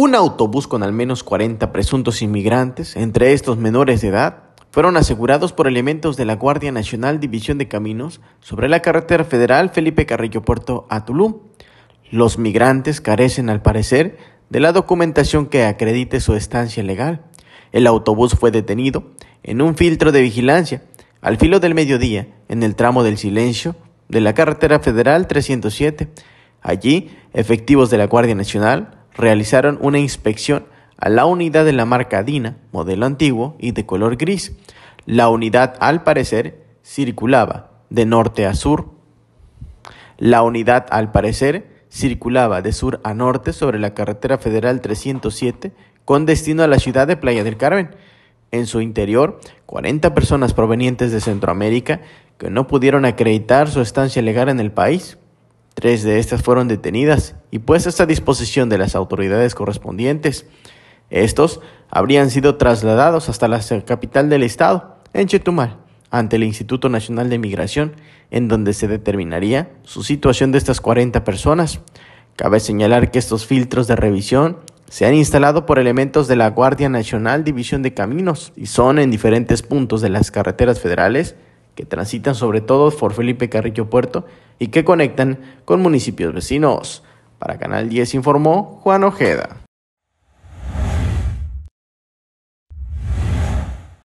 Un autobús con al menos 40 presuntos inmigrantes, entre estos menores de edad, fueron asegurados por elementos de la Guardia Nacional División de Caminos sobre la carretera federal Felipe Carrillo Puerto a Tulum. Los migrantes carecen, al parecer, de la documentación que acredite su estancia legal. El autobús fue detenido en un filtro de vigilancia al filo del mediodía en el tramo del silencio de la carretera federal 307. Allí, efectivos de la Guardia Nacional realizaron una inspección a la unidad de la marca Dina, modelo antiguo y de color gris. La unidad, al parecer, circulaba de norte a sur. La unidad, al parecer, circulaba de sur a norte sobre la carretera federal 307 con destino a la ciudad de Playa del Carmen. En su interior, 40 personas provenientes de Centroamérica que no pudieron acreditar su estancia legal en el país. Tres de estas fueron detenidas y puestas a disposición de las autoridades correspondientes. Estos habrían sido trasladados hasta la capital del estado, en Chetumal, ante el Instituto Nacional de Migración, en donde se determinaría su situación de estas 40 personas. Cabe señalar que estos filtros de revisión se han instalado por elementos de la Guardia Nacional División de Caminos y son en diferentes puntos de las carreteras federales que transitan sobre todo por Felipe Carrillo Puerto y que conectan con municipios vecinos. Para Canal 10 informó Juan Ojeda.